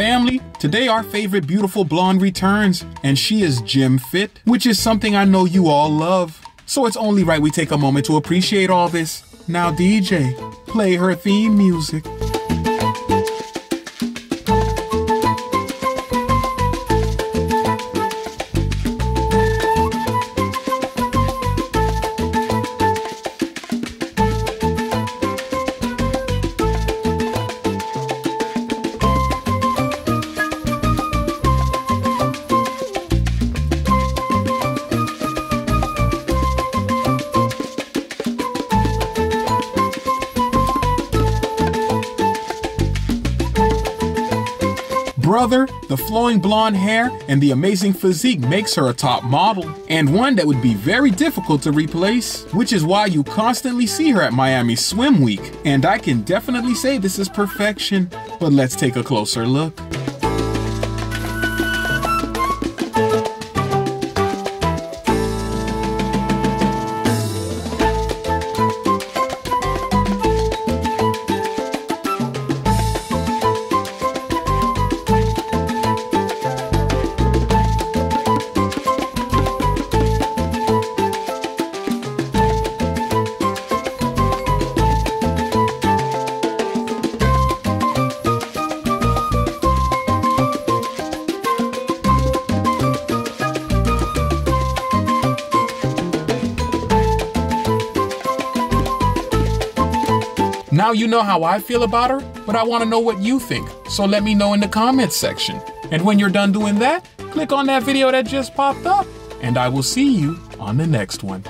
Family, today our favorite beautiful blonde returns, and she is Gym Fit, which is something I know you all love. So it's only right we take a moment to appreciate all this. Now, DJ, play her theme music. Brother, the flowing blonde hair and the amazing physique makes her a top model, and one that would be very difficult to replace, which is why you constantly see her at Miami Swim Week. And I can definitely say this is perfection, but let's take a closer look. Now you know how I feel about her, but I want to know what you think, so let me know in the comments section. And when you're done doing that, click on that video that just popped up, and I will see you on the next one.